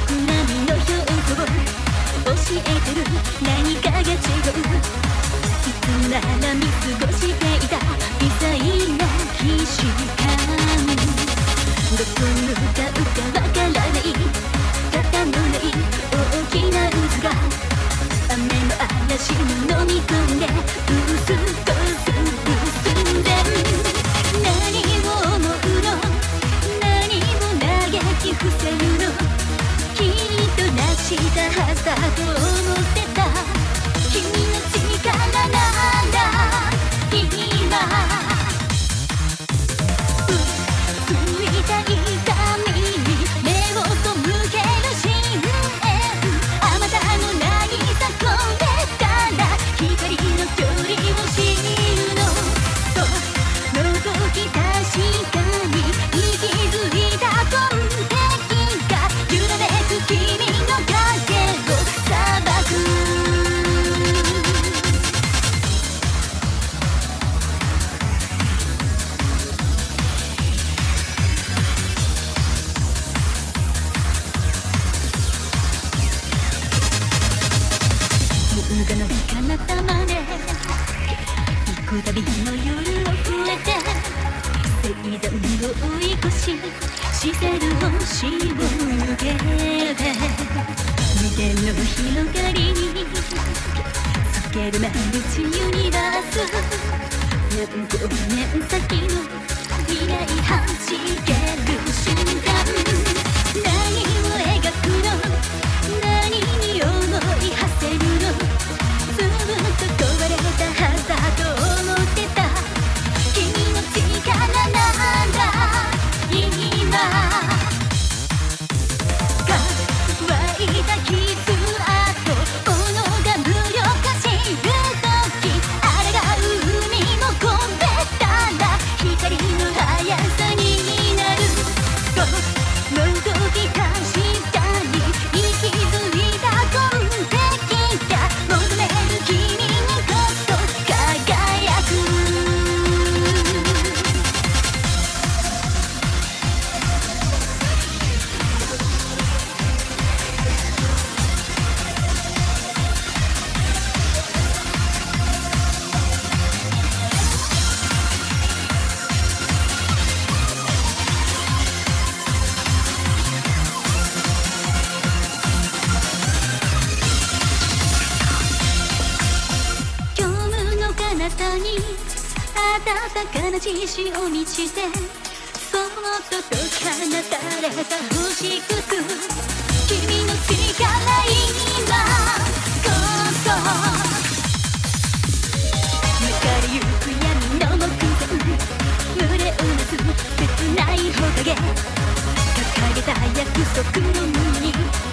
く波の表情教えてる何かが違う。いつなら見過ごしていた。微細な既視感どこに向かう。かわからない畳むない大きな渦が雨の嵐に飲み込んでう。すう。す無我の彼方まで行くたびの夜を越えて聖断を追い越し視線星を抜けて無限の広がりに透けるマルチユニバース何光年先の未来弾ける温かな血潮を満ちてそっとと放たれた星屑君の力今こそ。抜かれゆく闇の木前群れをなす切ないほかげ。掲げた約束の胸に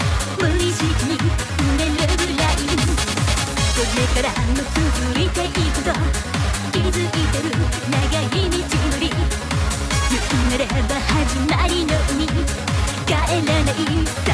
なれば始まりの海帰らない